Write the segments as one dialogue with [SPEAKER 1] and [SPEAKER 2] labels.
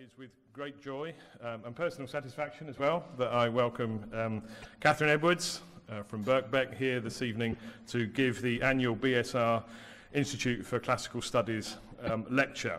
[SPEAKER 1] is with great joy um, and personal satisfaction as well that I welcome um, Catharine Edwards uh, from Birkbeck here this evening to give the annual BSR Institute for Classical Studies um, lecture.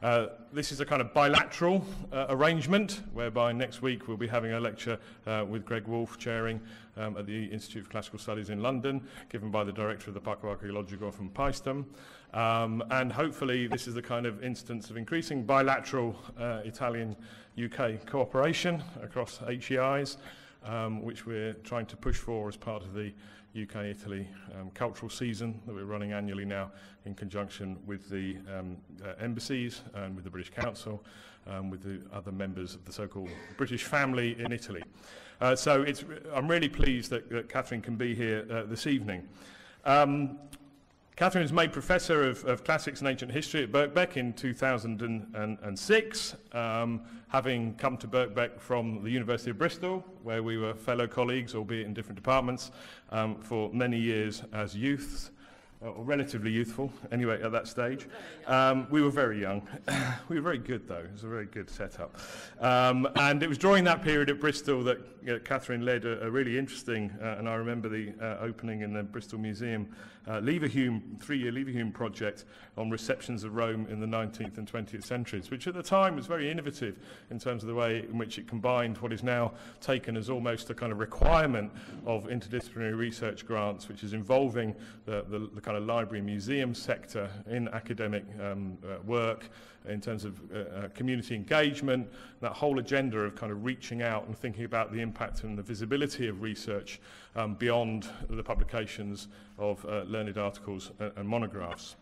[SPEAKER 1] Uh, this is a kind of bilateral uh, arrangement whereby next week we'll be having a lecture uh, with Greg Woolf chairing um, at the Institute for Classical Studies in London, given by the director of the Parco Archaeological from Paestum. Um, and hopefully this is the kind of instance of increasing bilateral uh, Italian-UK cooperation across HEIs, um, which we're trying to push for as part of the UK-Italy um, cultural season that we're running annually now in conjunction with the um, uh, embassies and with the British Council, um, with the other members of the so-called British family in Italy. Uh, so it's, I'm really pleased that, that Catharine can be here uh, this evening. Um, Catharine was made Professor of, of Classics and Ancient History at Birkbeck in 2006, um, having come to Birkbeck from the University of Bristol, where we were fellow colleagues, albeit in different departments, um, for many years as youths. Uh, or relatively youthful, anyway, at that stage. Um, we were very young. we were very good, though. It was a very good setup. Um, and it was during that period at Bristol that uh, Catherine led a, a really interesting, uh, and I remember the uh, opening in the Bristol Museum, uh, Leverhulme, three-year Leverhulme project on receptions of Rome in the 19th and 20th centuries, which at the time was very innovative in terms of the way in which it combined what is now taken as almost a kind of requirement of interdisciplinary research grants, which is involving the, the, the kind of library museum sector in academic um, uh, work, in terms of uh, uh, community engagement, that whole agenda of kind of reaching out and thinking about the impact and the visibility of research um, beyond the publications of uh, learned articles and, and monographs.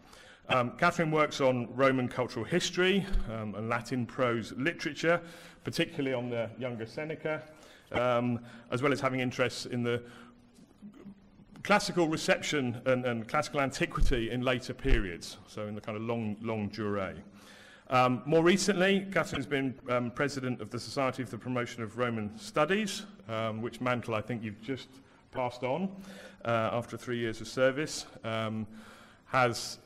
[SPEAKER 1] Um, Catharine works on Roman cultural history um, and Latin prose literature, particularly on the younger Seneca, um, as well as having interests in the classical reception and, and classical antiquity in later periods, so in the kind of long, longue durée. Um, more recently, Catharine's been um, president of the Society for the Promotion of Roman Studies, um, which mantle I think you've just passed on uh, after three years of service, um, has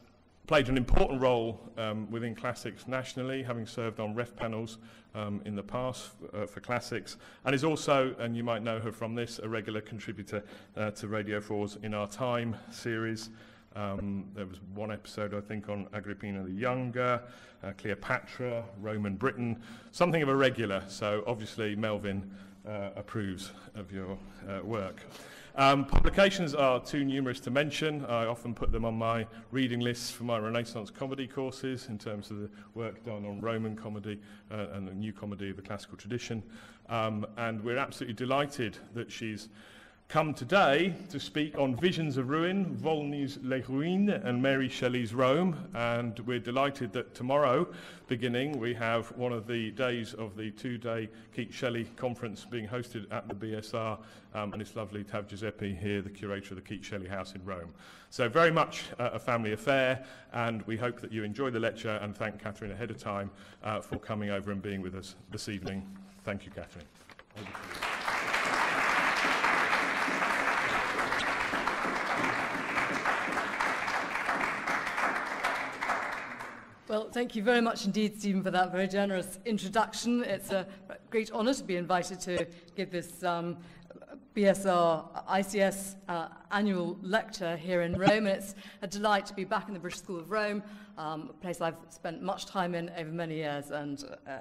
[SPEAKER 1] played an important role um, within classics nationally, having served on ref panels um, in the past uh, for classics, and is also, and you might know her from this, a regular contributor uh, to Radio 4's In Our Time series. Um, there was one episode, I think, on Agrippina the Younger, uh, Cleopatra, Roman Britain, something of a regular. So obviously, Melvyn uh, approves of your uh, work. Um, publications are too numerous to mention. I often put them on my reading lists for my Renaissance comedy courses in terms of the work done on Roman comedy uh, and the new comedy of the classical tradition. Um, and we're absolutely delighted that she's come today to speak on Visions of Ruin, Volney's Les Ruines, and Mary Shelley's Rome. And we're delighted that tomorrow, beginning, we have one of the days of the two-day Keats Shelley conference being hosted at the BSR. Um, and it's lovely to have Giuseppe here, the curator of the Keats Shelley House in Rome. So very much uh, a family affair, and we hope that you enjoy the lecture and thank Catharine ahead of time uh, for coming over and being with us this evening. Thank you, Catharine.
[SPEAKER 2] Well, thank you very much indeed, Stephen, for that very generous introduction. It's a great honour to be invited to give this um, BSR ICS uh, annual lecture here in Rome. And it's a delight to be back in the British School of Rome, um, a place I've spent much time in over many years, and uh,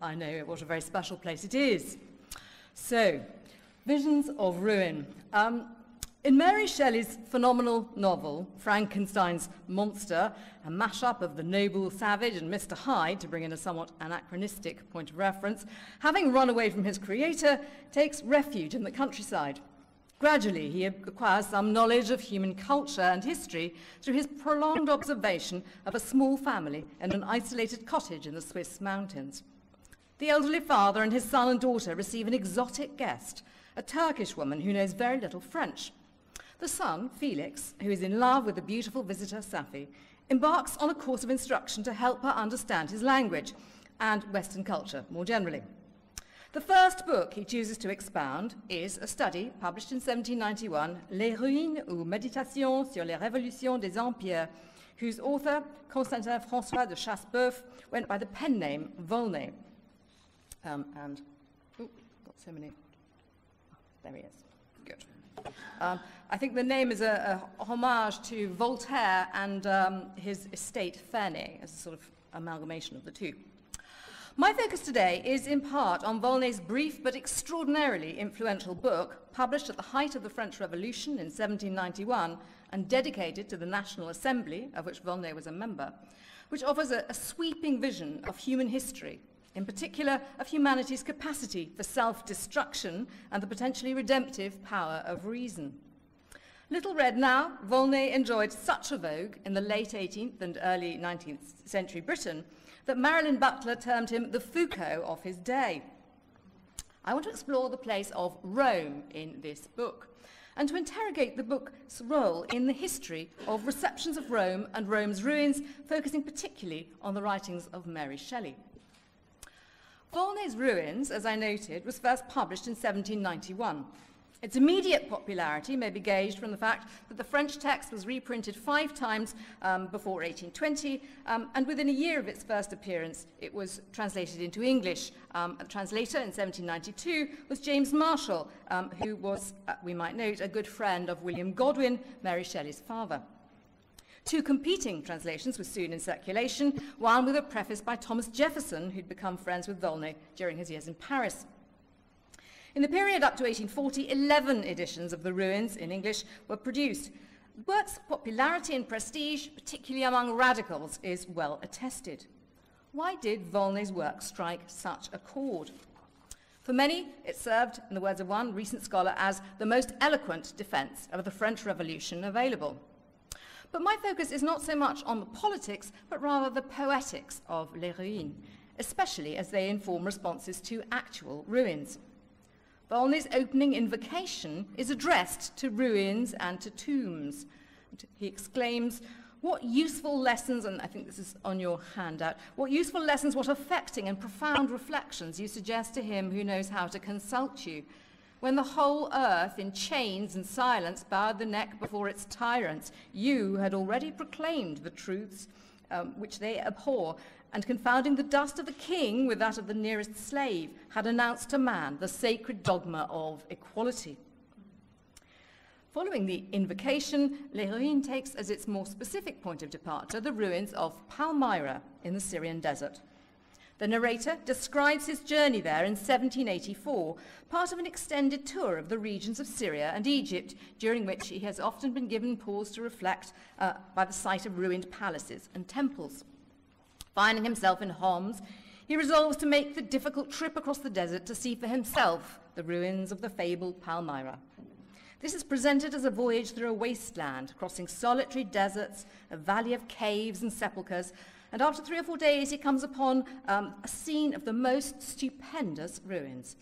[SPEAKER 2] I know what a very special place it is. So, Visions of Ruin. Um, in Mary Shelley's phenomenal novel, Frankenstein's Monster, a mashup of the noble savage and Mr. Hyde, to bring in a somewhat anachronistic point of reference, having run away from his creator, takes refuge in the countryside. Gradually, he acquires some knowledge of human culture and history through his prolonged observation of a small family in an isolated cottage in the Swiss mountains. The elderly father and his son and daughter receive an exotic guest, a Turkish woman who knows very little French. The son, Felix, who is in love with the beautiful visitor Safie, embarks on a course of instruction to help her understand his language and Western culture more generally. The first book he chooses to expound is a study published in 1791, Les Ruines ou Méditations sur les révolutions des empires, whose author, Constantin François de Chassebeuf, went by the pen name Volney. Um, and, oh, got so many. There he is. Good. Um, I think the name is a, a homage to Voltaire and um, his estate Ferney, as a sort of amalgamation of the two. My focus today is in part on Volney's brief but extraordinarily influential book, published at the height of the French Revolution in 1791 and dedicated to the National Assembly, of which Volney was a member, which offers a, a sweeping vision of human history, in particular of humanity's capacity for self-destruction and the potentially redemptive power of reason. Little read now, Volney enjoyed such a vogue in the late 18th and early 19th century Britain that Marilyn Butler termed him the Foucault of his day. I want to explore the place of Rome in this book and to interrogate the book's role in the history of receptions of Rome and Rome's ruins, focusing particularly on the writings of Mary Shelley. Volney's Ruins, as I noted, was first published in 1791. Its immediate popularity may be gauged from the fact that the French text was reprinted five times um, before 1820, um, and within a year of its first appearance, it was translated into English. Um, a translator in 1792 was James Marshall, um, who was, uh, we might note, a good friend of William Godwin, Mary Shelley's father. Two competing translations were soon in circulation, one with a preface by Thomas Jefferson, who'd become friends with Volney during his years in Paris. In the period up to 1840, 11 editions of the ruins in English were produced. The work's popularity and prestige, particularly among radicals, is well attested. Why did Volney's work strike such a chord? For many, it served, in the words of one recent scholar, as the most eloquent defense of the French Revolution available. But my focus is not so much on the politics, but rather the poetics of Les Ruines, especially as they inform responses to actual ruins. Volney's opening invocation is addressed to ruins and to tombs. He exclaims, what useful lessons, and I think this is on your handout, what useful lessons, what affecting and profound reflections you suggest to him who knows how to consult you. When the whole earth in chains and silence bowed the neck before its tyrants, you had already proclaimed the truths um, which they abhor, and confounding the dust of the king with that of the nearest slave, had announced to man the sacred dogma of equality. Following the invocation, Ruines takes as its more specific point of departure the ruins of Palmyra in the Syrian desert. The narrator describes his journey there in 1784, part of an extended tour of the regions of Syria and Egypt, during which he has often been given pause to reflect uh, by the sight of ruined palaces and temples. Finding himself in Homs, he resolves to make the difficult trip across the desert to see for himself the ruins of the fabled Palmyra. This is presented as a voyage through a wasteland, crossing solitary deserts, a valley of caves and sepulchres, and after three or four days he comes upon um, a scene of the most stupendous ruins.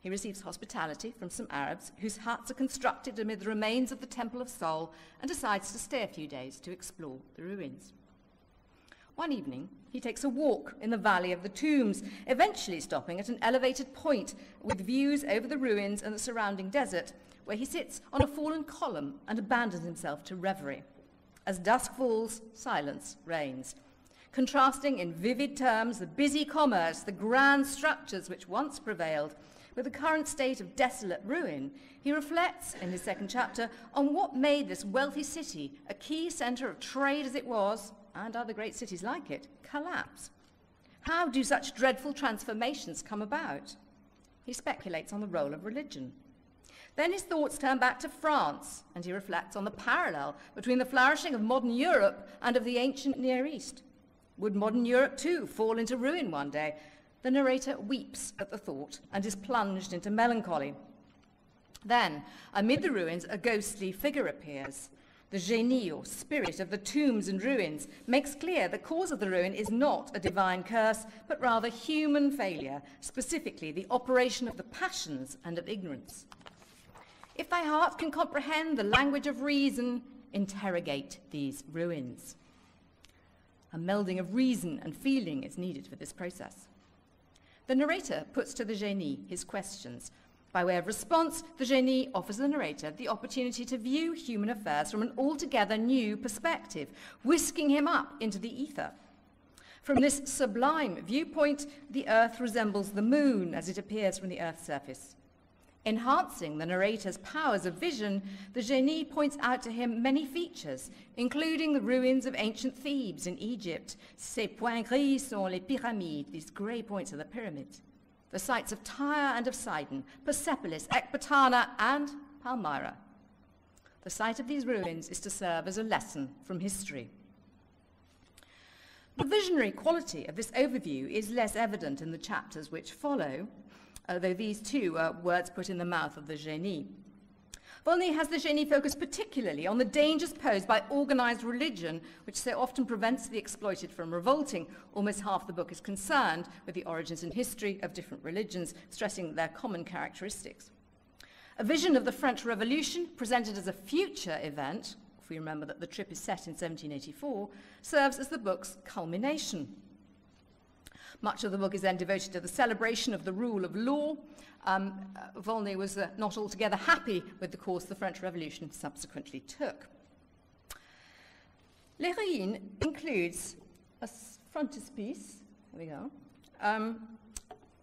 [SPEAKER 2] He receives hospitality from some Arabs whose huts are constructed amid the remains of the Temple of Sol and decides to stay a few days to explore the ruins. One evening, he takes a walk in the Valley of the Tombs, eventually stopping at an elevated point with views over the ruins and the surrounding desert, where he sits on a fallen column and abandons himself to reverie. As dusk falls, silence reigns. Contrasting in vivid terms the busy commerce, the grand structures which once prevailed, with the current state of desolate ruin, he reflects in his second chapter on what made this wealthy city a key centre of trade as it was and other great cities like it, collapse? How do such dreadful transformations come about? He speculates on the role of religion. Then his thoughts turn back to France, and he reflects on the parallel between the flourishing of modern Europe and of the ancient Near East. Would modern Europe too fall into ruin one day? The narrator weeps at the thought and is plunged into melancholy. Then, amid the ruins, a ghostly figure appears. The génie, or spirit of the tombs and ruins, makes clear the cause of the ruin is not a divine curse, but rather human failure, specifically the operation of the passions and of ignorance. If thy heart can comprehend the language of reason, interrogate these ruins. A melding of reason and feeling is needed for this process. The narrator puts to the génie his questions, by way of response, the génie offers the narrator the opportunity to view human affairs from an altogether new perspective, whisking him up into the ether. From this sublime viewpoint, the Earth resembles the moon as it appears from the Earth's surface. Enhancing the narrator's powers of vision, the génie points out to him many features, including the ruins of ancient Thebes in Egypt. Ces points gris sont les pyramides, these grey points are the pyramids. The sites of Tyre and of Sidon, Persepolis, Ecbatana, and Palmyra. The site of these ruins is to serve as a lesson from history. The visionary quality of this overview is less evident in the chapters which follow, although these too are words put in the mouth of the génie. Volney has the génie focus particularly on the dangers posed by organized religion, which so often prevents the exploited from revolting. Almost half the book is concerned with the origins and history of different religions, stressing their common characteristics. A vision of the French Revolution, presented as a future event, if we remember that the trip is set in 1784, serves as the book's culmination. Much of the book is then devoted to the celebration of the rule of law. Um, uh, Volney was uh, not altogether happy with the course the French Revolution subsequently took. Les Ruines includes a frontispiece, there we go, um,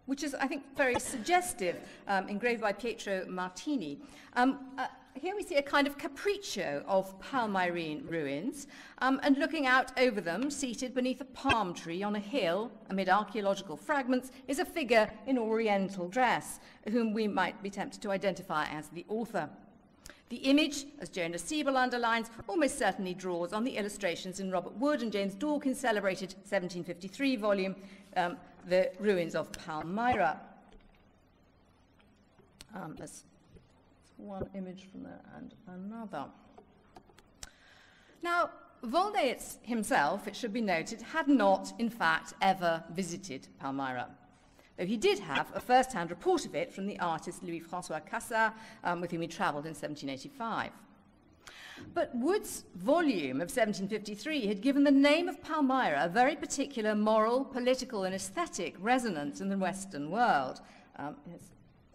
[SPEAKER 2] which is, I think, very suggestive, um, engraved by Pietro Martini. Um, uh, here we see a kind of capriccio of Palmyrene ruins, um, and looking out over them, seated beneath a palm tree on a hill amid archaeological fragments, is a figure in oriental dress, whom we might be tempted to identify as the author. The image, as Jonas Siebel underlines, almost certainly draws on the illustrations in Robert Wood and James Dawkins' celebrated 1753 volume, um, The Ruins of Palmyra. Um, one image from there and another. Now, Volney himself, it should be noted, had not, in fact, ever visited Palmyra, though he did have a first-hand report of it from the artist Louis-François Cassas, um, with whom he travelled in 1785. But Wood's volume of 1753 had given the name of Palmyra a very particular moral, political, and aesthetic resonance in the Western world. Um,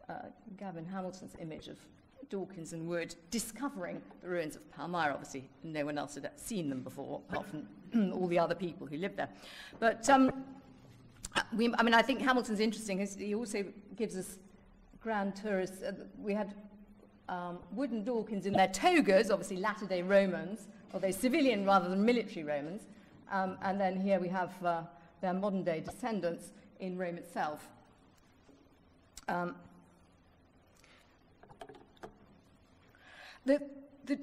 [SPEAKER 2] uh, Gavin Hamilton's image of Dawkins and Wood discovering the ruins of Palmyra. Obviously, no one else had seen them before, apart from all the other people who lived there. But um, we, I mean, I think Hamilton's interesting. He also gives us grand tourists. Uh, we had um, Wood and Dawkins in their togas, obviously latter-day Romans, although civilian rather than military Romans. Um, and then here we have uh, their modern-day descendants in Rome itself. Um, The, the,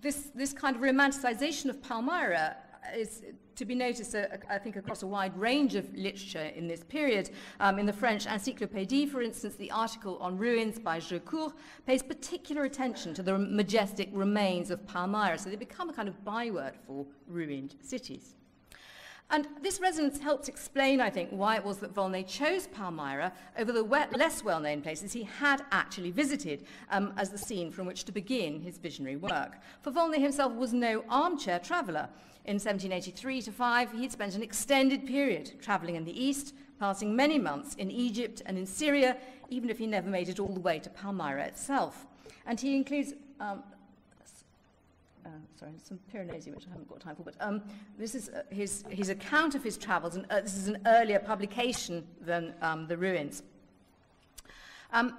[SPEAKER 2] this, this kind of romanticization of Palmyra is to be noticed, uh, I think, across a wide range of literature in this period. Um, in the French Encyclopédie, for instance, the article on ruins by Jaucourt pays particular attention to the majestic remains of Palmyra, so they become a kind of byword for ruined cities. And this resonance helps explain, I think, why it was that Volney chose Palmyra over the less well-known places he had actually visited um, as the scene from which to begin his visionary work. For Volney himself was no armchair traveller. In 1783 to 5, he'd spent an extended period travelling in the east, passing many months in Egypt and in Syria, even if he never made it all the way to Palmyra itself. And he includes um, uh, sorry, some Piranesi, which I haven't got time for, but um, this is uh, his, his account of his travels, and uh, this is an earlier publication than um, The Ruins. Um,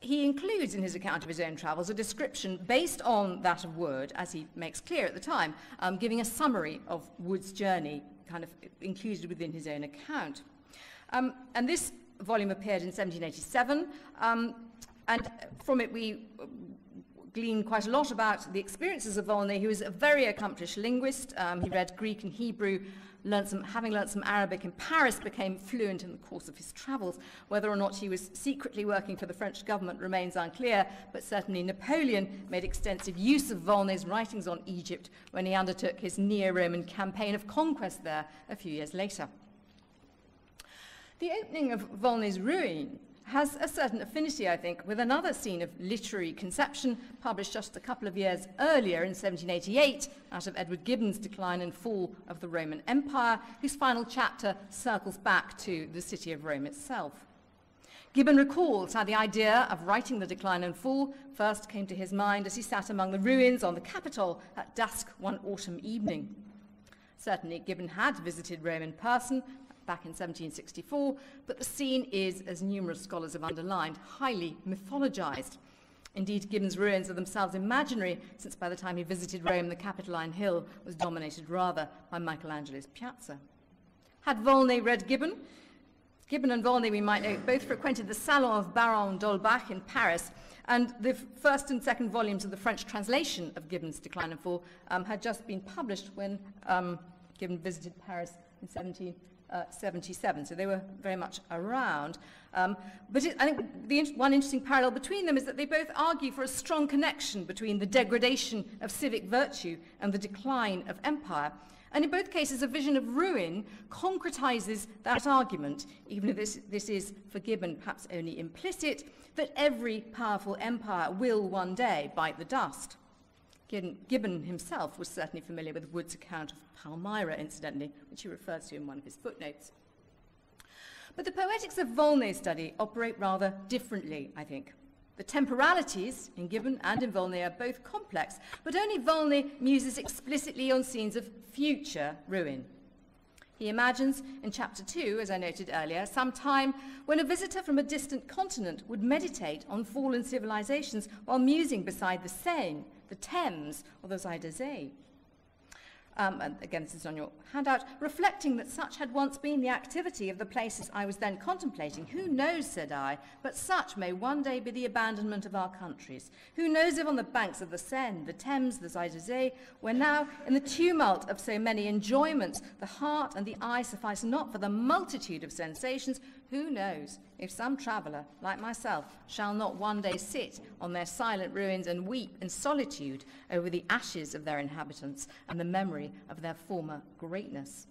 [SPEAKER 2] he includes in his account of his own travels a description based on that of Wood, as he makes clear at the time, um, giving a summary of Wood's journey, kind of included within his own account. Um, and this volume appeared in 1787, um, and from it we glean quite a lot about the experiences of Volney, who is a very accomplished linguist. Um, he read Greek and Hebrew, learned some, having learned some Arabic in Paris, became fluent in the course of his travels. Whether or not he was secretly working for the French government remains unclear, but certainly Napoleon made extensive use of Volney's writings on Egypt when he undertook his neo-Roman campaign of conquest there a few years later. The opening of Volney's ruin has a certain affinity, I think, with another scene of literary conception published just a couple of years earlier in 1788 out of Edward Gibbon's Decline and Fall of the Roman Empire, whose final chapter circles back to the city of Rome itself. Gibbon recalls how the idea of writing the Decline and Fall first came to his mind as he sat among the ruins on the Capitol at dusk one autumn evening. Certainly, Gibbon had visited Rome in person back in 1764, but the scene is, as numerous scholars have underlined, highly mythologized. Indeed, Gibbon's ruins are themselves imaginary, since by the time he visited Rome, the Capitoline Hill was dominated rather by Michelangelo's Piazza. Had Volney read Gibbon? Gibbon and Volney, we might know, both frequented the Salon of Baron d'Holbach in Paris, and the first and second volumes of the French translation of Gibbon's Decline and Fall um, had just been published when um, Gibbon visited Paris in 1777. Uh, so they were very much around. Um, but it, I think the one interesting parallel between them is that they both argue for a strong connection between the degradation of civic virtue and the decline of empire. And in both cases, a vision of ruin concretizes that argument, even if this, this is, for Gibbon, perhaps only implicit, that every powerful empire will one day bite the dust. Gibbon himself was certainly familiar with Wood's account of Palmyra, incidentally, which he refers to in one of his footnotes. But the poetics of Volney's study operate rather differently, I think. The temporalities in Gibbon and in Volney are both complex, but only Volney muses explicitly on scenes of future ruin. He imagines in chapter 2, as I noted earlier, some time when a visitor from a distant continent would meditate on fallen civilizations while musing beside the Seine, the Thames, or the Zuyder Zee um, and again this is on your handout, reflecting that such had once been the activity of the places I was then contemplating. Who knows, said I, but such may one day be the abandonment of our countries. Who knows if on the banks of the Seine, the Thames, the Zuyder Zee, where now in the tumult of so many enjoyments, the heart and the eye suffice not for the multitude of sensations, who knows if some traveller, like myself, shall not one day sit on their silent ruins and weep in solitude over the ashes of their inhabitants and the memory of their former greatness?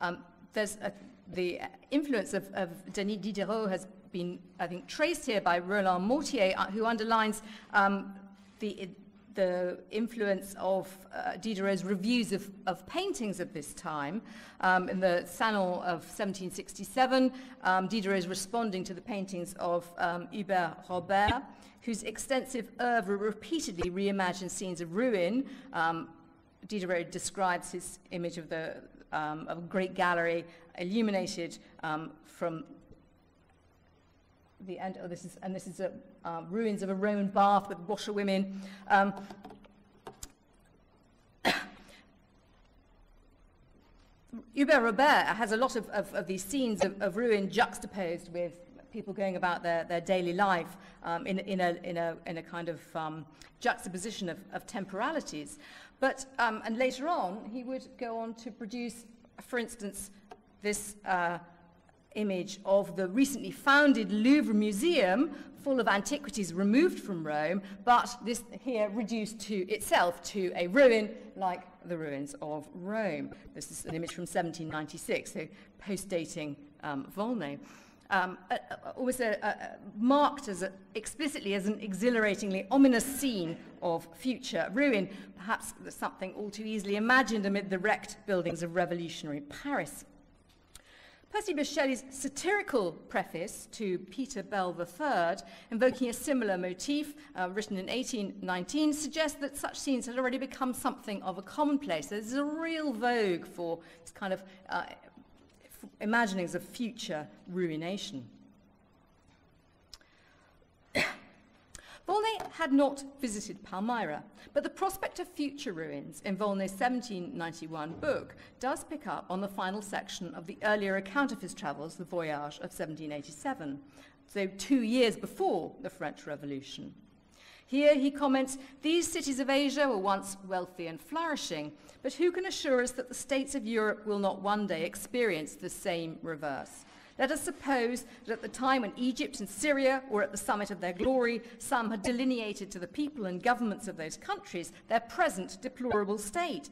[SPEAKER 2] Um, there's a, the influence of, of, Denis Diderot has been, I think, traced here by Roland Mortier, uh, who underlines um, the, the influence of uh, Diderot's reviews of, of, paintings of this time. Um, in the Salon of 1767, um, Diderot is responding to the paintings of um, Hubert Robert, whose extensive oeuvre repeatedly reimagines scenes of ruin. Um, Diderot describes his image of, the, um, of a great gallery illuminated um, from the end, oh, this is, and this is a, uh, ruins of a Roman bath with washerwomen. Um, Hubert Robert has a lot of, of, of these scenes of, of, ruin juxtaposed with people going about their, their daily life um, in, in, a, in, a, in a kind of um, juxtaposition of, of temporalities. But, um, and later on, he would go on to produce, for instance, this uh, image of the recently founded Louvre Museum, full of antiquities removed from Rome, but this here reduced to itself to a ruin like the ruins of Rome. This is an image from 1796, so post-dating um, Volney. Um, uh, was a, a, marked as a, explicitly as an exhilaratingly ominous scene of future ruin, perhaps something all too easily imagined amid the wrecked buildings of revolutionary Paris. Percy Bysshe Shelley's satirical preface to Peter Bell III, invoking a similar motif, uh, written in 1819, suggests that such scenes had already become something of a commonplace. There's a real vogue for this kind of uh, imaginings of future ruination. Volney had not visited Palmyra, but the prospect of future ruins in Volney's 1791 book does pick up on the final section of the earlier account of his travels, the Voyage of 1787, so two years before the French Revolution. Here he comments, these cities of Asia were once wealthy and flourishing, but who can assure us that the states of Europe will not one day experience the same reverse? Let us suppose that at the time when Egypt and Syria were at the summit of their glory, some had delineated to the people and governments of those countries their present deplorable state.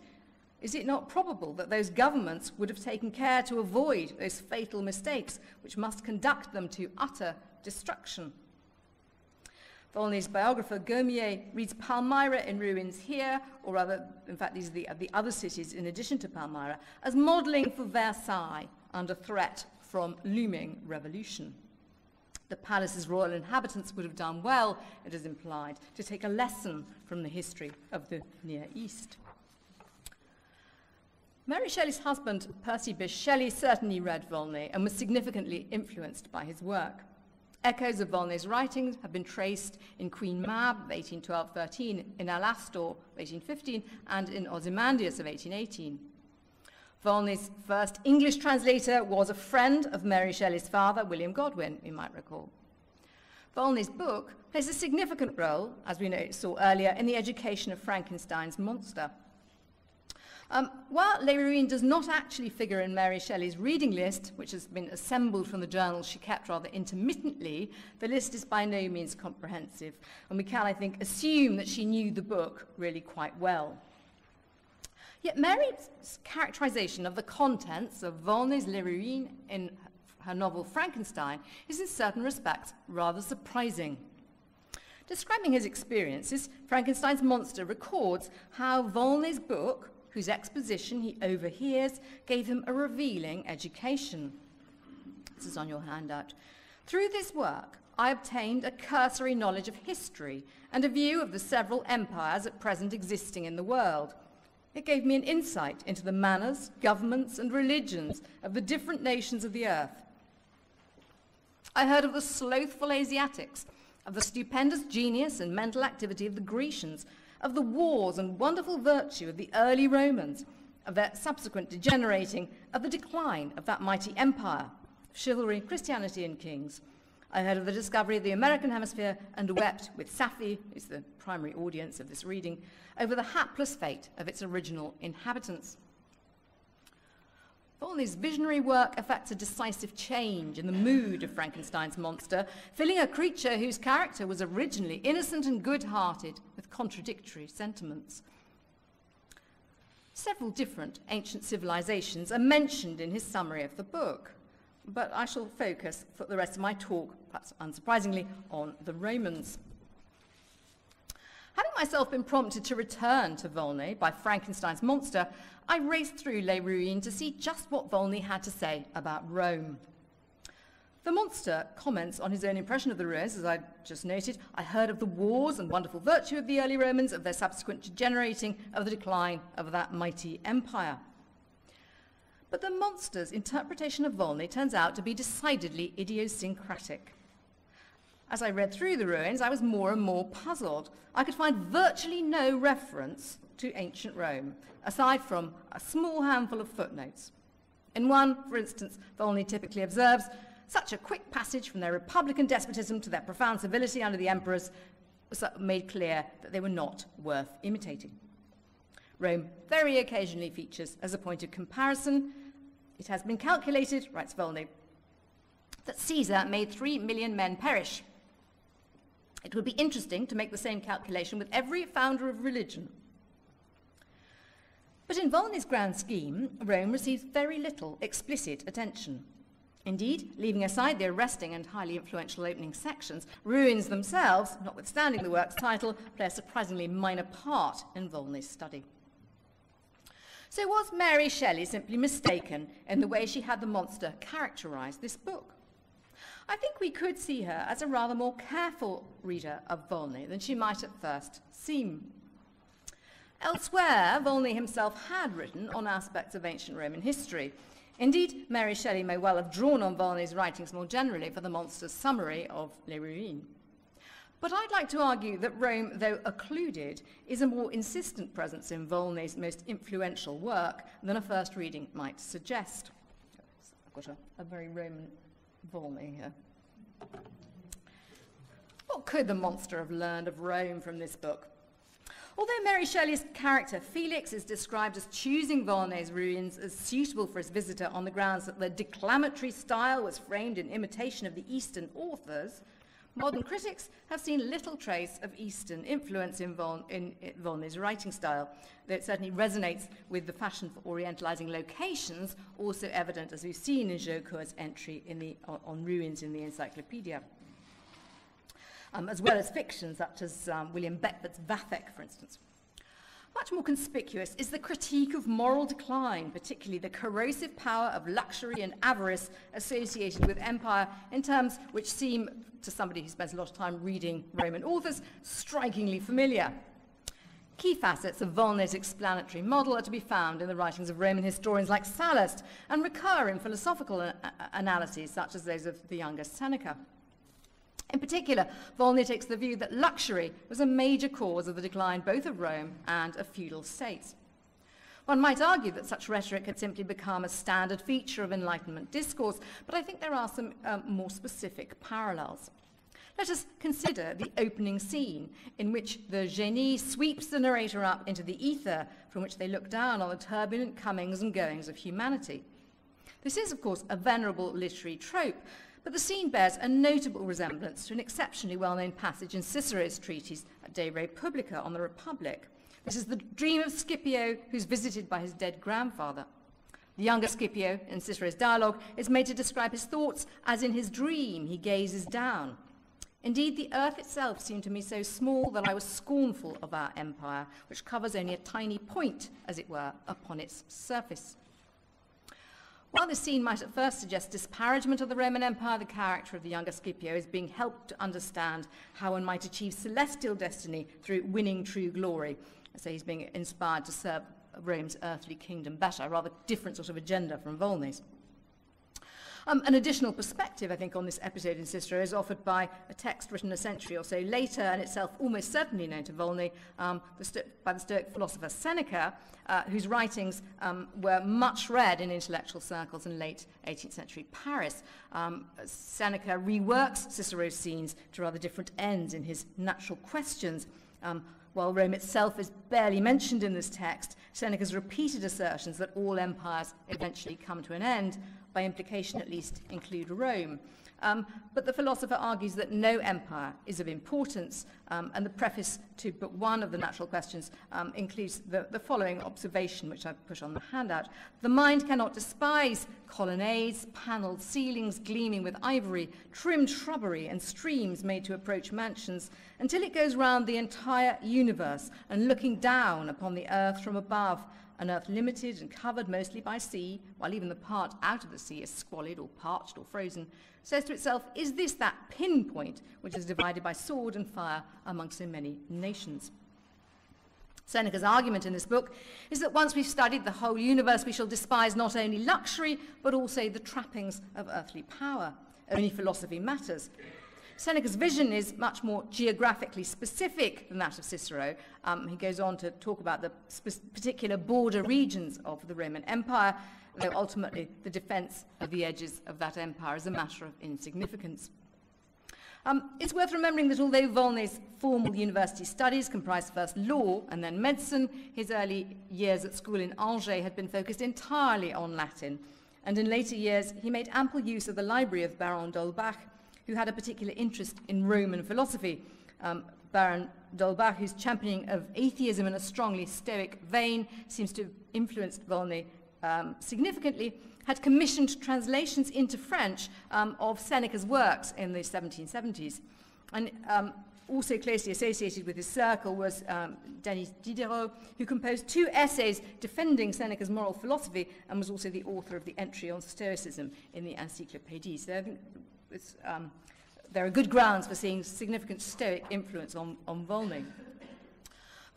[SPEAKER 2] Is it not probable that those governments would have taken care to avoid those fatal mistakes which must conduct them to utter destruction? Volney's biographer Gaulmier reads Palmyra in ruins here, or rather, in fact, these are the, the other cities in addition to Palmyra, as modelling for Versailles under threat from looming revolution. The palace's royal inhabitants would have done well, it is implied, to take a lesson from the history of the Near East. Mary Shelley's husband, Percy Bysshe Shelley, certainly read Volney and was significantly influenced by his work. Echoes of Volney's writings have been traced in Queen Mab of 1812-13, in Alastor of 1815, and in Ozymandias of 1818. Volney's first English translator was a friend of Mary Shelley's father, William Godwin, you might recall. Volney's book plays a significant role, as we saw earlier, in the education of Frankenstein's monster. Um, while Les Ruines does not actually figure in Mary Shelley's reading list, which has been assembled from the journals she kept rather intermittently, the list is by no means comprehensive, and we can, I think, assume that she knew the book really quite well. Yet Mary's characterization of the contents of Volney's Les Ruines in her novel Frankenstein is in certain respects rather surprising. Describing his experiences, Frankenstein's monster records how Volney's book, whose exposition he overhears, gave him a revealing education. This is on your handout. Through this work, I obtained a cursory knowledge of history and a view of the several empires at present existing in the world. It gave me an insight into the manners, governments, and religions of the different nations of the earth. I heard of the slothful Asiatics, of the stupendous genius and mental activity of the Grecians, of the wars and wonderful virtue of the early Romans, of their subsequent degenerating, of the decline of that mighty empire, chivalry, Christianity, and kings. I heard of the discovery of the American hemisphere and wept with Safie, who's the primary audience of this reading, over the hapless fate of its original inhabitants. Volney's visionary work affects a decisive change in the mood of Frankenstein's monster, filling a creature whose character was originally innocent and good-hearted with contradictory sentiments. Several different ancient civilizations are mentioned in his summary of the book, but I shall focus for the rest of my talk, perhaps unsurprisingly, on the Romans. Having myself been prompted to return to Volney by Frankenstein's monster, I raced through Les Ruines to see just what Volney had to say about Rome. The monster comments on his own impression of the ruins, as I just noted. I heard of the wars and wonderful virtue of the early Romans, of their subsequent degenerating, of the decline of that mighty empire. But the monster's interpretation of Volney turns out to be decidedly idiosyncratic. As I read through the ruins, I was more and more puzzled. I could find virtually no reference to ancient Rome, aside from a small handful of footnotes. In one, for instance, Volney typically observes, such a quick passage from their republican despotism to their profound civility under the emperors uh, made clear that they were not worth imitating. Rome very occasionally features as a point of comparison. It has been calculated, writes Volney, that Caesar made three million men perish it would be interesting to make the same calculation with every founder of religion. But in Volney's grand scheme, Rome receives very little explicit attention. Indeed, leaving aside the arresting and highly influential opening sections, ruins themselves, notwithstanding the work's title, play a surprisingly minor part in Volney's study. So was Mary Shelley simply mistaken in the way she had the monster characterize this book? I think we could see her as a rather more careful reader of Volney than she might at first seem. Elsewhere, Volney himself had written on aspects of ancient Roman history. Indeed, Mary Shelley may well have drawn on Volney's writings more generally for the monster's summary of Les Ruines. But I'd like to argue that Rome, though occluded, is a more insistent presence in Volney's most influential work than a first reading might suggest. I've got a, a very Roman Volney here. What could the monster have learned of Rome from this book? Although Mary Shelley's character Felix is described as choosing Volney's ruins as suitable for his visitor on the grounds that the declamatory style was framed in imitation of the Eastern authors, modern critics have seen little trace of Eastern influence in, Vol- in, in writing style, though it certainly resonates with the fashion for orientalizing locations, also evident as we've seen in Jaucourt's entry in the, on, on ruins in the encyclopedia. Um, as well as fiction such as um, William Beckford's Vathek, for instance. Much more conspicuous is the critique of moral decline, particularly the corrosive power of luxury and avarice associated with empire in terms which seem, to somebody who spends a lot of time reading Roman authors, strikingly familiar. Key facets of Volney's explanatory model are to be found in the writings of Roman historians like Sallust and recur in philosophical a- analyses such as those of the younger Seneca. In particular, Volney takes the view that luxury was a major cause of the decline both of Rome and of feudal states. One might argue that such rhetoric had simply become a standard feature of Enlightenment discourse, but I think there are some um, more specific parallels. Let us consider the opening scene in which the génie sweeps the narrator up into the ether from which they look down on the turbulent comings and goings of humanity. This is, of course, a venerable literary trope, but the scene bears a notable resemblance to an exceptionally well-known passage in Cicero's treatise De Republica on the Republic. This is the dream of Scipio, who's visited by his dead grandfather. The younger Scipio, in Cicero's dialogue, is made to describe his thoughts as in his dream he gazes down. Indeed, the earth itself seemed to me so small that I was scornful of our empire, which covers only a tiny point, as it were, upon its surface. While this scene might at first suggest disparagement of the Roman Empire, the character of the younger Scipio is being helped to understand how one might achieve celestial destiny through winning true glory. So he's being inspired to serve Rome's earthly kingdom better, a rather different sort of agenda from Volney's. Um, an additional perspective, I think, on this episode in Cicero is offered by a text written a century or so later, and itself almost certainly known to Volney, um, the by the Stoic philosopher Seneca, uh, whose writings um, were much read in intellectual circles in late 18th century Paris. Um, Seneca reworks Cicero's scenes to rather different ends in his natural questions. Um, while Rome itself is barely mentioned in this text, Seneca's repeated assertions that all empires eventually come to an end by implication at least, include Rome. Um, but the philosopher argues that no empire is of importance, um, and the preface to Book One of the Natural Questions um, includes the, the following observation, which I put on the handout. The mind cannot despise colonnades, panelled ceilings gleaming with ivory, trimmed shrubbery, and streams made to approach mansions, until it goes round the entire universe and looking down upon the earth from above an earth limited and covered mostly by sea, while even the part out of the sea is squalid or parched or frozen, says to itself, Is this that pinpoint which is divided by sword and fire among so many nations? Seneca's argument in this book is that once we've studied the whole universe, we shall despise not only luxury, but also the trappings of earthly power. Only philosophy matters. Seneca's vision is much more geographically specific than that of Cicero. Um, he goes on to talk about the particular border regions of the Roman Empire, though ultimately the defense of the edges of that empire is a matter of insignificance. Um, it's worth remembering that although Volney's formal university studies comprised first law and then medicine, his early years at school in Angers had been focused entirely on Latin. And in later years, he made ample use of the library of Baron d'Holbach who had a particular interest in Roman philosophy. Um, Baron d'Holbach, whose championing of atheism in a strongly Stoic vein seems to have influenced Volney um, significantly, had commissioned translations into French um, of Seneca's works in the 1770s. And um, also closely associated with his circle was um, Denis Diderot, who composed two essays defending Seneca's moral philosophy and was also the author of the entry on Stoicism in the Encyclopédie. So I think it's, um, there are good grounds for seeing significant Stoic influence on, on Volney.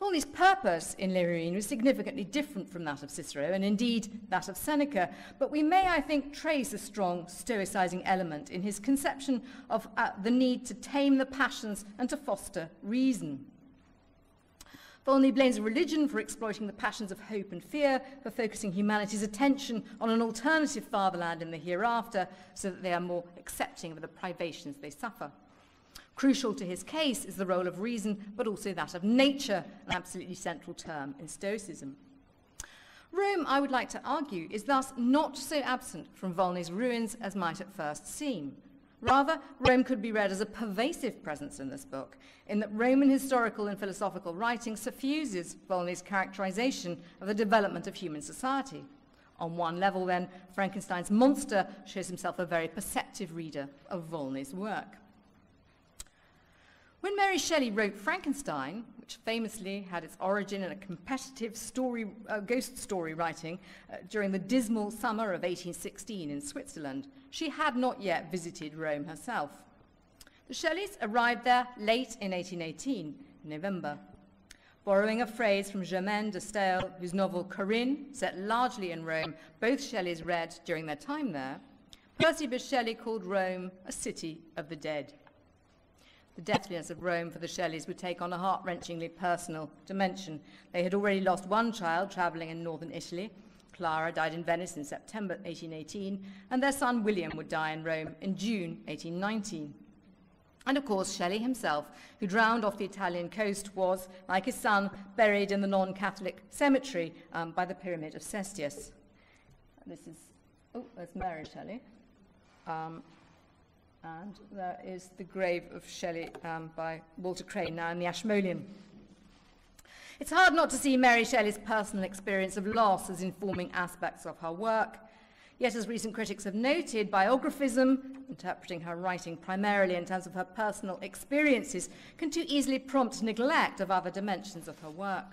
[SPEAKER 2] Volney's purpose in Lyrine was significantly different from that of Cicero, and indeed that of Seneca, but we may, I think, trace a strong Stoicizing element in his conception of uh, the need to tame the passions and to foster reason. Volney blames religion for exploiting the passions of hope and fear, for focusing humanity's attention on an alternative fatherland in the hereafter, so that they are more accepting of the privations they suffer. Crucial to his case is the role of reason, but also that of nature, an absolutely central term in Stoicism. Rome, I would like to argue, is thus not so absent from Volney's ruins as might at first seem. Rather, Rome could be read as a pervasive presence in this book, in that Roman historical and philosophical writing suffuses Volney's characterization of the development of human society. On one level, then, Frankenstein's monster shows himself a very perceptive reader of Volney's work. When Mary Shelley wrote Frankenstein, which famously had its origin in a competitive story, uh, ghost story writing uh, during the dismal summer of 1816 in Switzerland, she had not yet visited Rome herself. The Shelleys arrived there late in 1818, November. Borrowing a phrase from Germaine de Stael, whose novel Corinne, set largely in Rome, both Shelleys read during their time there, Percy Bysshe Shelley called Rome a city of the dead. The deathliness of Rome for the Shelleys would take on a heart-wrenchingly personal dimension. They had already lost one child travelling in northern Italy. Clara died in Venice in September 1818, and their son William would die in Rome in June 1819. And of course, Shelley himself, who drowned off the Italian coast, was, like his son, buried in the non-Catholic cemetery um, by the Pyramid of Cestius. This is, oh, there's Mary Shelley. Um, and there is the grave of Shelley um, by Walter Crane, now in the Ashmolean. It's hard not to see Mary Shelley's personal experience of loss as informing aspects of her work. Yet, as recent critics have noted, biographism, interpreting her writing primarily in terms of her personal experiences, can too easily prompt neglect of other dimensions of her work.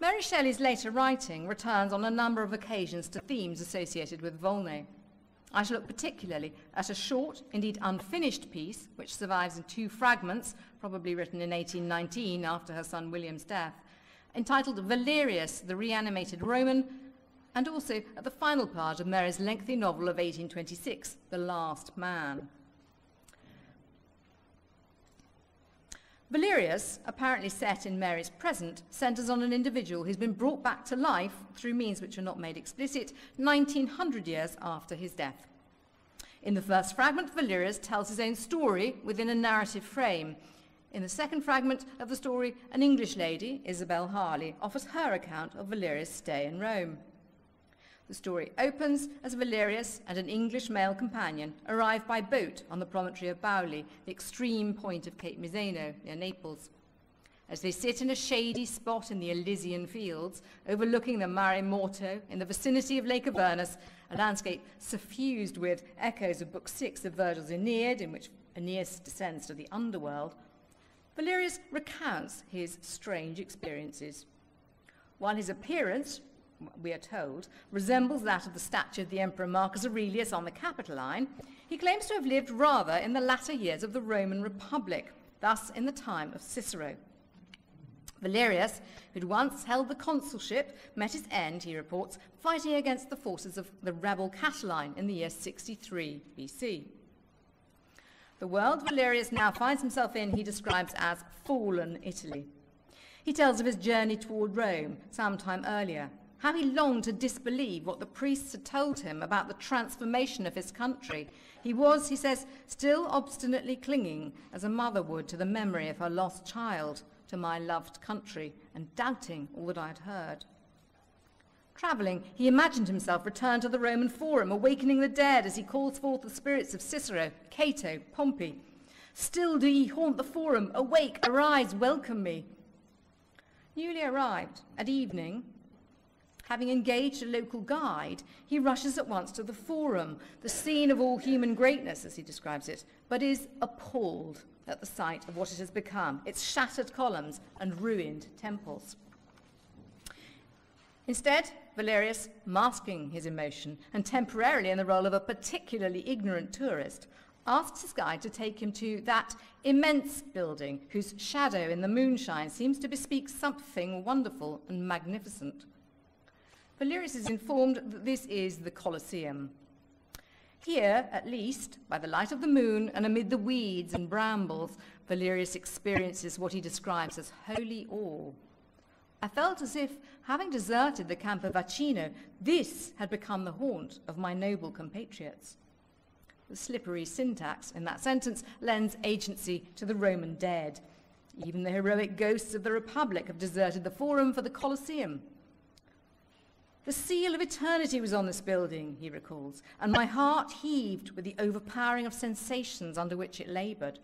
[SPEAKER 2] Mary Shelley's later writing returns on a number of occasions to themes associated with Volney. I shall look particularly at a short, indeed unfinished piece, which survives in two fragments, probably written in 1819 after her son William's death, entitled Valerius, the Reanimated Roman, and also at the final part of Mary's lengthy novel of 1826, The Last Man. Valerius, apparently set in Mary's present, centres on an individual who's been brought back to life through means which are not made explicit 1900 years after his death. In the first fragment, Valerius tells his own story within a narrative frame. In the second fragment of the story, an English lady, Isabel Harley, offers her account of Valerius' stay in Rome. The story opens as Valerius and an English male companion arrive by boat on the promontory of Bauli, the extreme point of Cape Miseno near Naples. As they sit in a shady spot in the Elysian fields, overlooking the Mare Morto in the vicinity of Lake Avernus, a landscape suffused with echoes of Book 6 of Virgil's Aeneid, in which Aeneas descends to the underworld, Valerius recounts his strange experiences. While his appearance we are told, resembles that of the statue of the Emperor Marcus Aurelius on the Capitoline, he claims to have lived rather in the latter years of the Roman Republic, thus in the time of Cicero. Valerius, who'd once held the consulship, met his end, he reports, fighting against the forces of the rebel Catiline in the year 63 BC. The world Valerius now finds himself in, he describes as fallen Italy. He tells of his journey toward Rome some time earlier, how he longed to disbelieve what the priests had told him about the transformation of his country. He was, he says, still obstinately clinging, as a mother would, to the memory of her lost child, to my loved country, and doubting all that I had heard. Travelling, he imagined himself returned to the Roman Forum, awakening the dead as he calls forth the spirits of Cicero, Cato, Pompey. Still do ye haunt the Forum, awake, arise, welcome me. Newly arrived, at evening, Having engaged a local guide, he rushes at once to the forum, the scene of all human greatness, as he describes it, but is appalled at the sight of what it has become, its shattered columns and ruined temples. Instead, Valerius, masking his emotion and temporarily in the role of a particularly ignorant tourist, asks his guide to take him to that immense building whose shadow in the moonshine seems to bespeak something wonderful and magnificent. Valerius is informed that this is the Colosseum. Here, at least, by the light of the moon and amid the weeds and brambles, Valerius experiences what he describes as holy awe. I felt as if, having deserted the Campo Vaccino, this had become the haunt of my noble compatriots. The slippery syntax in that sentence lends agency to the Roman dead. Even the heroic ghosts of the Republic have deserted the Forum for the Colosseum. The seal of eternity was on this building, he recalls, and my heart heaved with the overpowering of sensations under which it labored.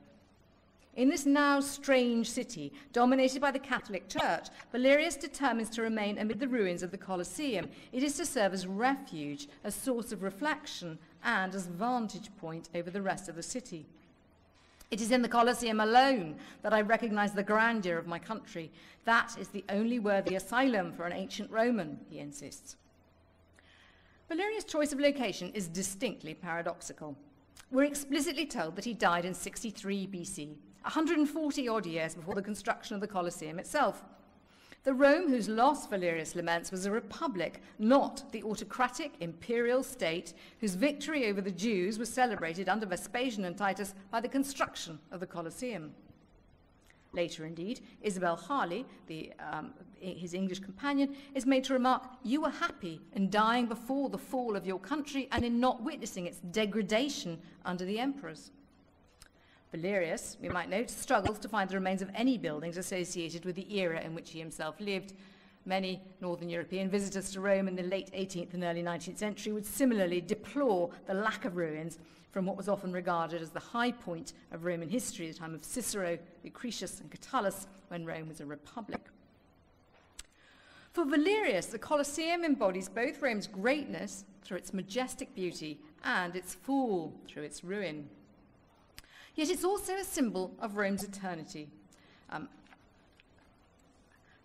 [SPEAKER 2] In this now strange city, dominated by the Catholic Church, Valerius determines to remain amid the ruins of the Colosseum. It is to serve as refuge, as source of reflection, and as vantage point over the rest of the city. It is in the Colosseum alone that I recognize the grandeur of my country. That is the only worthy asylum for an ancient Roman, he insists. Valerius' choice of location is distinctly paradoxical. We're explicitly told that he died in 63 BC, 140 odd years before the construction of the Colosseum itself. The Rome whose loss Valerius laments was a republic, not the autocratic imperial state whose victory over the Jews was celebrated under Vespasian and Titus by the construction of the Colosseum. Later, indeed, Isabel Harley, the, um, his English companion, is made to remark, You were happy in dying before the fall of your country and in not witnessing its degradation under the emperors. Valerius, we might note, struggles to find the remains of any buildings associated with the era in which he himself lived. Many Northern European visitors to Rome in the late 18th and early 19th century would similarly deplore the lack of ruins from what was often regarded as the high point of Roman history, the time of Cicero, Lucretius, and Catullus, when Rome was a republic. For Valerius, the Colosseum embodies both Rome's greatness through its majestic beauty and its fall through its ruin. Yet it's also a symbol of Rome's eternity. Um,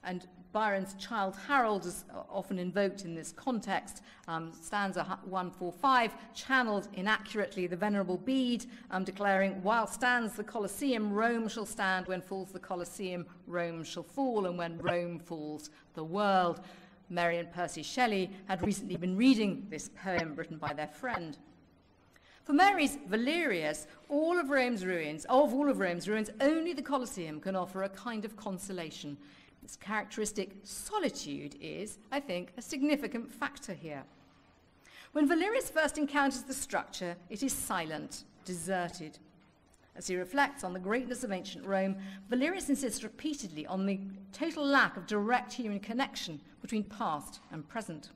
[SPEAKER 2] and Byron's Childe Harold is often invoked in this context. Um, stanza 145 channeled inaccurately the Venerable Bede, um, declaring, While stands the Colosseum, Rome shall stand. When falls the Colosseum, Rome shall fall. And when Rome falls, the world. Mary and Percy Shelley had recently been reading this poem written by their friend. For Mary's Valerius, all of Rome's ruins, of all of Rome's ruins, only the Colosseum can offer a kind of consolation Its characteristic solitude is, I think, a significant factor here. When Valerius first encounters the structure, it is silent, deserted. As he reflects on the greatness of ancient Rome, Valerius insists repeatedly on the total lack of direct human connection between past and present.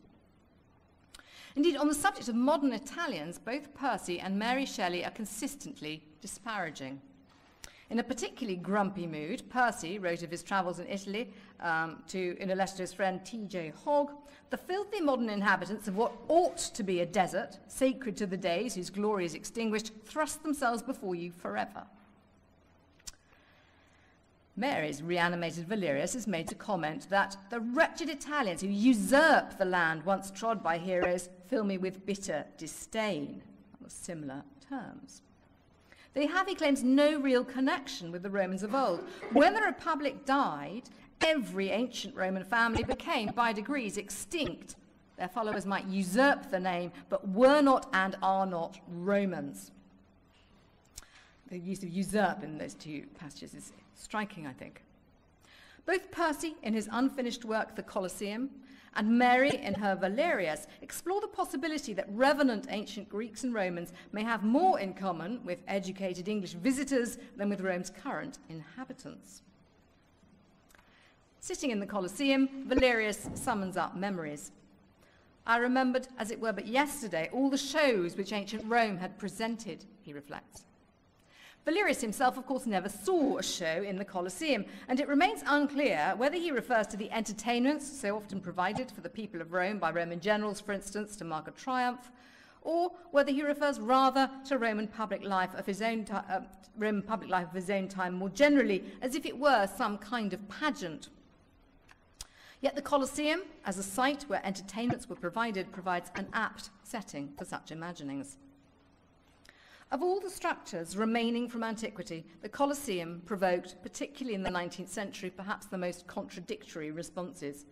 [SPEAKER 2] Indeed, on the subject of modern Italians, both Percy and Mary Shelley are consistently disparaging. In a particularly grumpy mood, Percy wrote of his travels in Italy um, to, in a letter to his friend T.J. Hogg, the filthy modern inhabitants of what ought to be a desert, sacred to the days whose glory is extinguished, thrust themselves before you forever. Mary's reanimated Valerius is made to comment that the wretched Italians who usurp the land once trod by heroes fill me with bitter disdain. Similar terms. They have, he claims, no real connection with the Romans of old. When the Republic died, every ancient Roman family became, by degrees, extinct. Their followers might usurp the name, but were not and are not Romans. The use of usurp in those two passages is striking, I think. Both Percy, in his unfinished work, The Colosseum, and Mary in her Valerius explore the possibility that revenant ancient Greeks and Romans may have more in common with educated English visitors than with Rome's current inhabitants. Sitting in the Colosseum, Valerius summons up memories. I remembered, as it were but yesterday, all the shows which ancient Rome had presented, he reflects. Valerius himself, of course, never saw a show in the Colosseum, and it remains unclear whether he refers to the entertainments so often provided for the people of Rome by Roman generals, for instance, to mark a triumph, or whether he refers rather to Roman public life of his own uh, Roman public life of his own time more generally, as if it were some kind of pageant. Yet the Colosseum, as a site where entertainments were provided, provides an apt setting for such imaginings. Of all the structures remaining from antiquity, the Colosseum provoked, particularly in the 19th century, perhaps the most contradictory responses.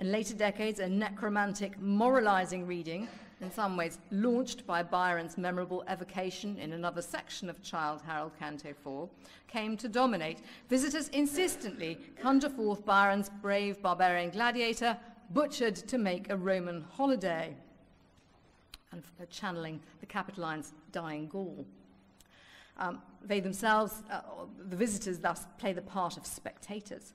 [SPEAKER 2] In later decades, a necromantic, moralizing reading, in some ways launched by Byron's memorable evocation in another section of Childe Harold Canto 4, came to dominate. Visitors insistently conjure forth Byron's brave barbarian gladiator, butchered to make a Roman holiday and channeling the Capitoline's dying Gaul. Um, they themselves, uh, the visitors, thus play the part of spectators.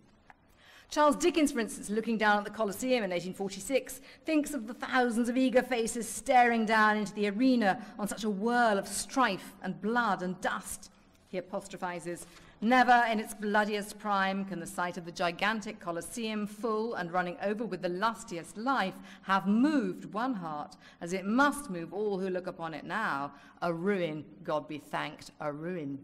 [SPEAKER 2] Charles Dickens, for instance, looking down at the Colosseum in 1846, thinks of the thousands of eager faces staring down into the arena on such a whirl of strife and blood and dust. He apostrophizes Never in its bloodiest prime can the sight of the gigantic Colosseum, full and running over with the lustiest life, have moved one heart, as it must move all who look upon it now. A ruin, God be thanked, a ruin.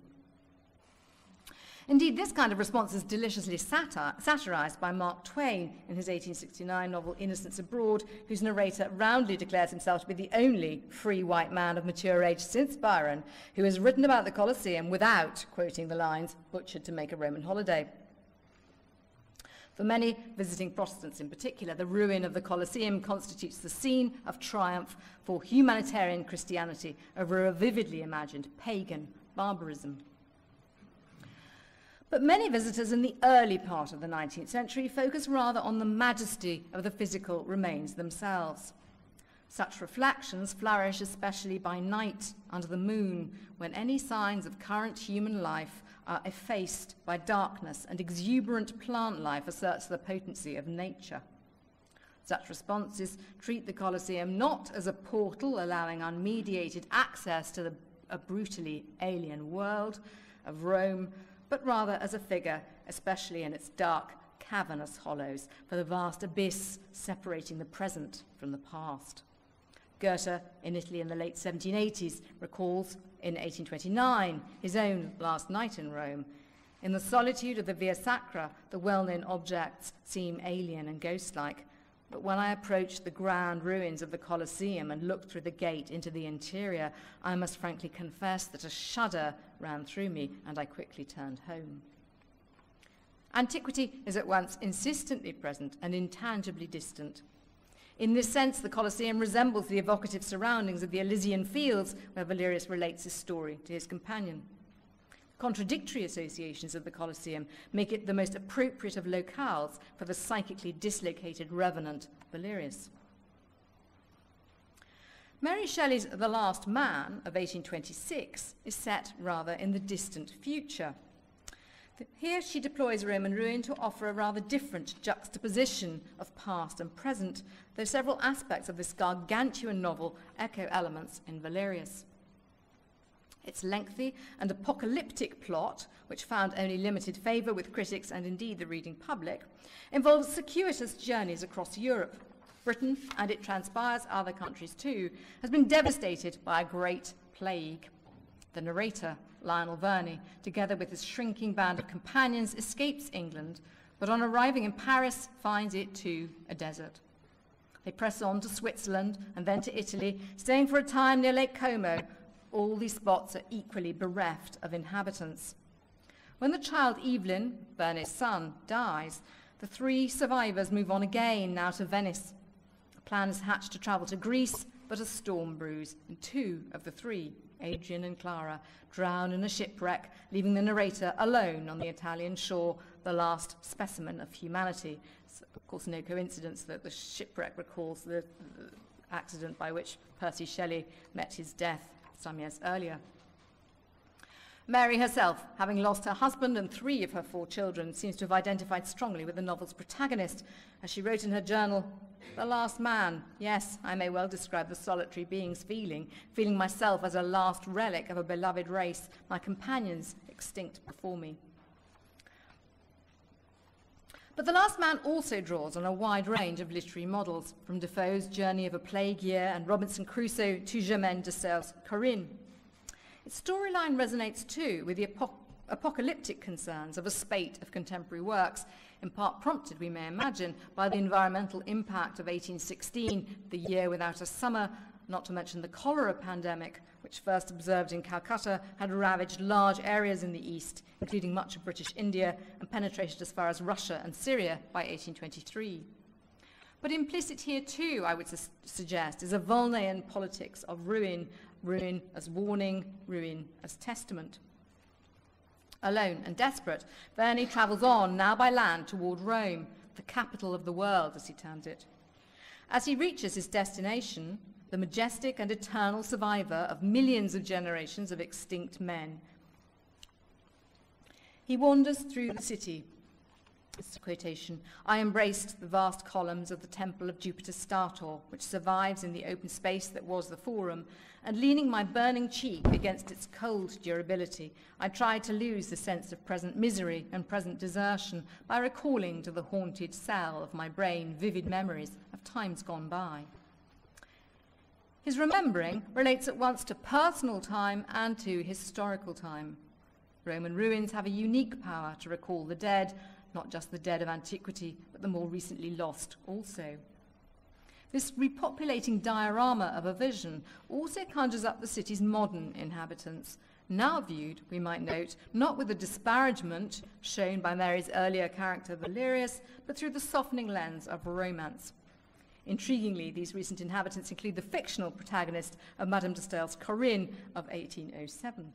[SPEAKER 2] Indeed, this kind of response is deliciously satir- satirized by Mark Twain in his 1869 novel Innocents Abroad, whose narrator roundly declares himself to be the only free white man of mature age since Byron who has written about the Colosseum without quoting the lines, butchered to make a Roman holiday. For many visiting Protestants in particular, the ruin of the Colosseum constitutes the scene of triumph for humanitarian Christianity over a vividly imagined pagan barbarism. But many visitors in the early part of the 19th century focus rather on the majesty of the physical remains themselves. Such reflections flourish especially by night under the moon, when any signs of current human life are effaced by darkness and exuberant plant life asserts the potency of nature. Such responses treat the Colosseum not as a portal allowing unmediated access to the, a brutally alien world of Rome, but rather as a figure, especially in its dark, cavernous hollows, for the vast abyss separating the present from the past. Goethe, in Italy in the late 1780s, recalls in 1829 his own last night in Rome. In the solitude of the Via Sacra, the well known objects seem alien and ghost like. But when I approached the grand ruins of the Colosseum and looked through the gate into the interior, I must frankly confess that a shudder ran through me and I quickly turned home. Antiquity is at once insistently present and intangibly distant. In this sense, the Colosseum resembles the evocative surroundings of the Elysian fields where Valerius relates his story to his companion. Contradictory associations of the Colosseum make it the most appropriate of locales for the psychically dislocated revenant Valerius. Mary Shelley's The Last Man of 1826 is set rather in the distant future. Here she deploys Roman ruin to offer a rather different juxtaposition of past and present, though several aspects of this gargantuan novel echo elements in Valerius. Its lengthy and apocalyptic plot, which found only limited favour with critics and indeed the reading public, involves circuitous journeys across Europe. Britain, and it transpires other countries too, has been devastated by a great plague. The narrator, Lionel Verney, together with his shrinking band of companions, escapes England, but on arriving in Paris finds it too a desert. They press on to Switzerland and then to Italy, staying for a time near Lake Como, all these spots are equally bereft of inhabitants. When the child Evelyn, Verney's son, dies, the three survivors move on again, now to Venice. A plan is hatched to travel to Greece, but a storm brews, and two of the three, Adrian and Clara, drown in a shipwreck, leaving the narrator alone on the Italian shore, the last specimen of humanity. Of course, no coincidence that the shipwreck recalls the, the accident by which Percy Shelley met his death some years earlier. Mary herself, having lost her husband and three of her four children, seems to have identified strongly with the novel's protagonist. As she wrote in her journal, The last man, yes, I may well describe the solitary being's feeling, feeling myself as a last relic of a beloved race, my companions extinct before me. But The Last Man also draws on a wide range of literary models, from Defoe's Journey of a Plague Year and Robinson Crusoe to Germaine de Stael's Corinne. Its storyline resonates too with the apo- apocalyptic concerns of a spate of contemporary works, in part prompted, we may imagine, by the environmental impact of 1816, the year without a summer, not to mention the cholera pandemic, which first observed in Calcutta, had ravaged large areas in the east, including much of British India, and penetrated as far as Russia and Syria by 1823. But implicit here, too, I would su- suggest, is a Volneyan politics of ruin, ruin as warning, ruin as testament. Alone and desperate, Verney travels on, now by land, toward Rome, the capital of the world, as he terms it. As he reaches his destination, the majestic and eternal survivor of millions of generations of extinct men. He wanders through the city. It's a quotation. I embraced the vast columns of the temple of Jupiter Stator, which survives in the open space that was the forum, and leaning my burning cheek against its cold durability, I tried to lose the sense of present misery and present desertion by recalling to the haunted cell of my brain vivid memories of times gone by. His remembering relates at once to personal time and to historical time. Roman ruins have a unique power to recall the dead, not just the dead of antiquity, but the more recently lost also. This repopulating diorama of a vision also conjures up the city's modern inhabitants, now viewed, we might note, not with the disparagement shown by Mary's earlier character Valerius, but through the softening lens of romance. Intriguingly, these recent inhabitants include the fictional protagonist of Madame de Stael's Corinne of 1807.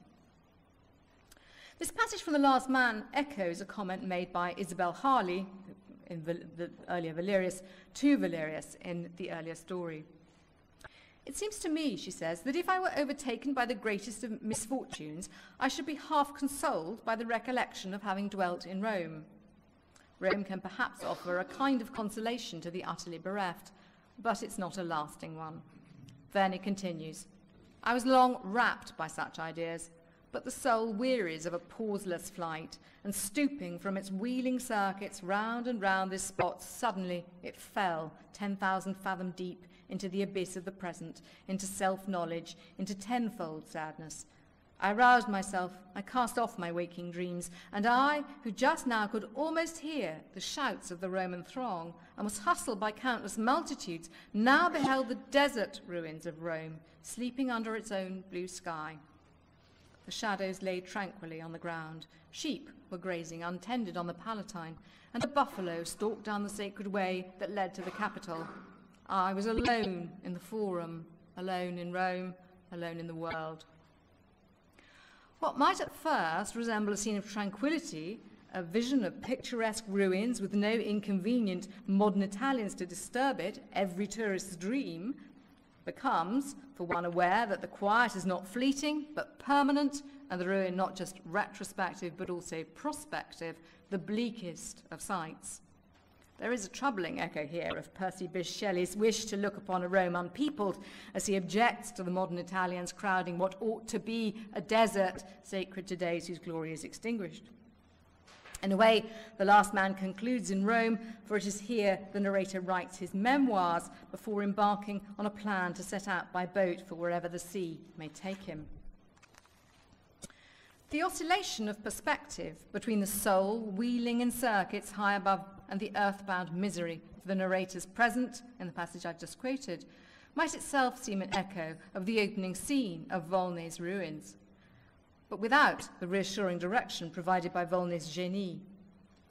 [SPEAKER 2] This passage from The Last Man echoes a comment made by Isabel Harley, in the earlier Valerius, to Valerius in the earlier story. It seems to me, she says, that if I were overtaken by the greatest of misfortunes, I should be half consoled by the recollection of having dwelt in Rome. Rome can perhaps offer a kind of consolation to the utterly bereft, but it's not a lasting one. Verney continues, I was long rapt by such ideas, but the soul wearies of a pauseless flight, and stooping from its wheeling circuits round and round this spot, suddenly it fell, 10,000 fathom deep, into the abyss of the present, into self-knowledge, into tenfold sadness. I roused myself, I cast off my waking dreams, and I, who just now could almost hear the shouts of the Roman throng, and was hustled by countless multitudes, now beheld the desert ruins of Rome, sleeping under its own blue sky. The shadows lay tranquilly on the ground. Sheep were grazing untended on the Palatine, and a buffalo stalked down the sacred way that led to the Capitol. I was alone in the Forum, alone in Rome, alone in the world. What might at first resemble a scene of tranquility, a vision of picturesque ruins with no inconvenient modern Italians to disturb it, every tourist's dream, becomes, for one aware that the quiet is not fleeting but permanent, and the ruin not just retrospective but also prospective, the bleakest of sights. There is a troubling echo here of Percy Bysshe Shelley's wish to look upon a Rome unpeopled as he objects to the modern Italians crowding what ought to be a desert sacred to days whose glory is extinguished. In a way, the last man concludes in Rome, for it is here the narrator writes his memoirs before embarking on a plan to set out by boat for wherever the sea may take him. The oscillation of perspective between the soul wheeling in circuits high above and the earthbound misery of the narrator's present in the passage I've just quoted might itself seem an echo of the opening scene of Volney's ruins, but without the reassuring direction provided by Volney's génie.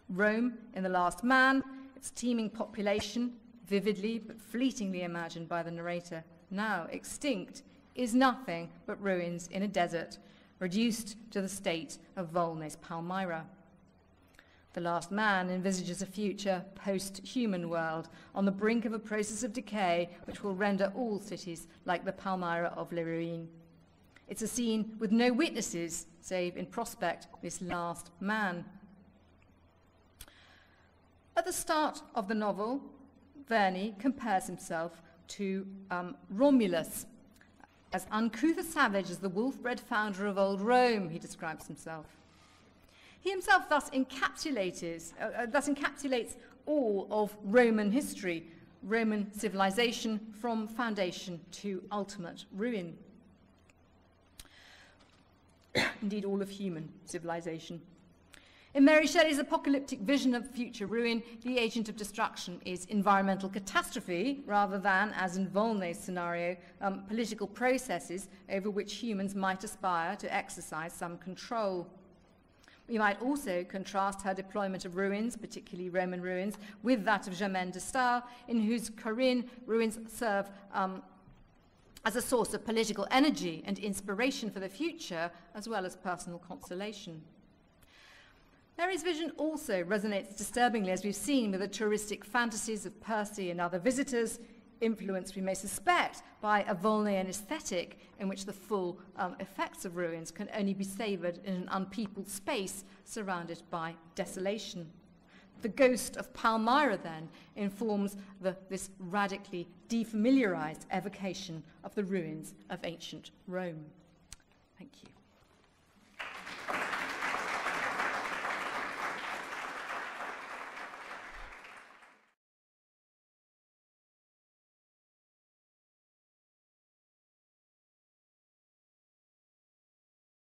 [SPEAKER 2] Rome in the last man, its teeming population, vividly but fleetingly imagined by the narrator, now extinct, is nothing but ruins in a desert reduced to the state of Volney's Palmyra. The Last Man envisages a future post-human world on the brink of a process of decay which will render all cities like the Palmyra of Les Ruines. It's a scene with no witnesses, save in prospect this last man. At the start of the novel, Verney compares himself to um, Romulus, as uncouth a savage as the wolf-bred founder of old Rome, he describes himself. He himself thus encapsulates, uh, uh, thus encapsulates all of Roman history, Roman civilization from foundation to ultimate ruin. Indeed, all of human civilization. In Mary Shelley's apocalyptic vision of future ruin, the agent of destruction is environmental catastrophe rather than, as in Volney's scenario, um, political processes over which humans might aspire to exercise some control. We might also contrast her deployment of ruins, particularly Roman ruins, with that of Germaine de Stael, in whose Corinne ruins serve um, as a source of political energy and inspiration for the future, as well as personal consolation. Mary's vision also resonates disturbingly, as we've seen, with the touristic fantasies of Percy and other visitors, influenced, we may suspect, by a Volneyan aesthetic in which the full um, effects of ruins can only be savoured in an unpeopled space surrounded by desolation. The ghost of Palmyra, then, informs the, this radically defamiliarized evocation of the ruins of ancient Rome. Thank you.